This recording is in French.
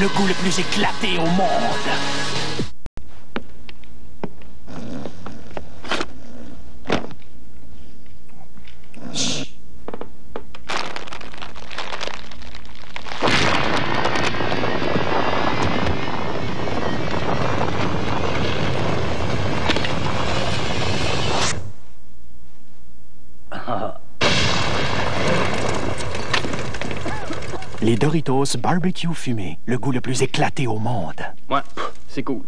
le goût le plus éclaté au monde. Les Doritos barbecue fumé, le goût le plus éclaté au monde. Ouais, c'est cool.